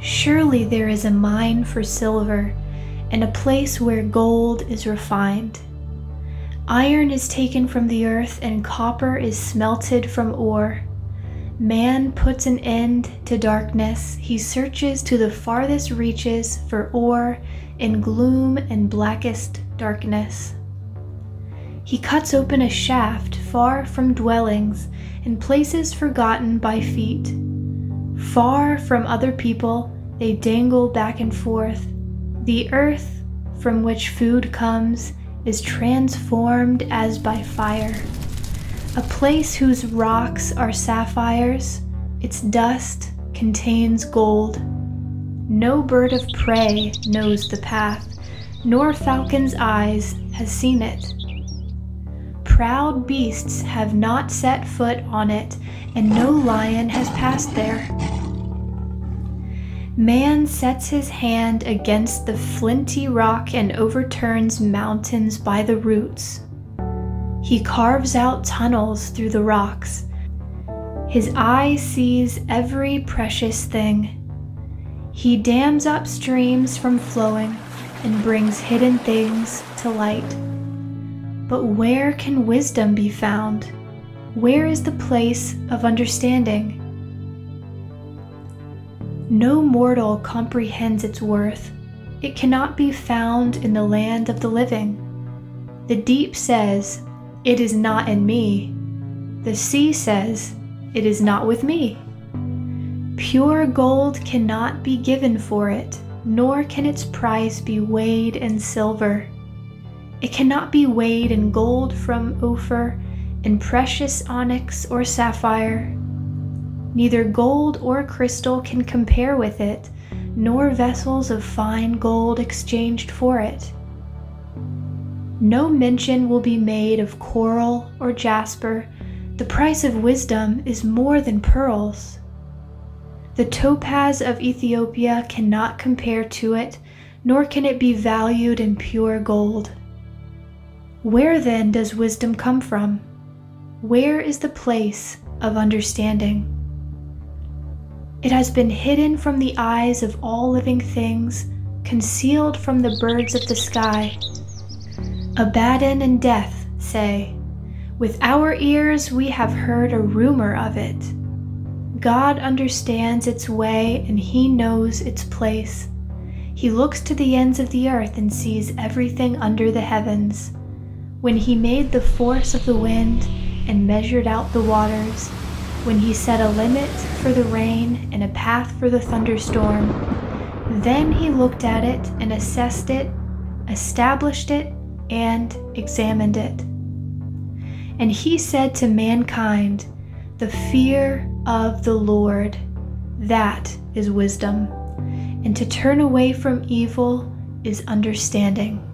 Surely there is a mine for silver, and a place where gold is refined. Iron is taken from the earth, and copper is smelted from ore. Man puts an end to darkness. He searches to the farthest reaches for ore in gloom and blackest darkness. He cuts open a shaft far from dwellings in places forgotten by feet. Far from other people, they dangle back and forth. The earth from which food comes is transformed as by fire. A place whose rocks are sapphires, its dust contains gold. No bird of prey knows the path, nor falcon's eyes has seen it. Proud beasts have not set foot on it, and no lion has passed there. Man sets his hand against the flinty rock and overturns mountains by the roots. He carves out tunnels through the rocks. His eye sees every precious thing. He dams up streams from flowing and brings hidden things to light. But where can wisdom be found? Where is the place of understanding? No mortal comprehends its worth. It cannot be found in the land of the living. The deep says, it is not in me. The sea says, It is not with me. Pure gold cannot be given for it, nor can its price be weighed in silver. It cannot be weighed in gold from Ophir, in precious onyx or sapphire. Neither gold or crystal can compare with it, nor vessels of fine gold exchanged for it. No mention will be made of coral or jasper. The price of wisdom is more than pearls. The topaz of Ethiopia cannot compare to it, nor can it be valued in pure gold. Where then does wisdom come from? Where is the place of understanding? It has been hidden from the eyes of all living things, concealed from the birds of the sky Abaddon and death say, With our ears we have heard a rumor of it. God understands its way and he knows its place. He looks to the ends of the earth and sees everything under the heavens. When he made the force of the wind and measured out the waters, when he set a limit for the rain and a path for the thunderstorm, then he looked at it and assessed it, established it, and examined it. And he said to mankind, The fear of the Lord, that is wisdom, and to turn away from evil is understanding.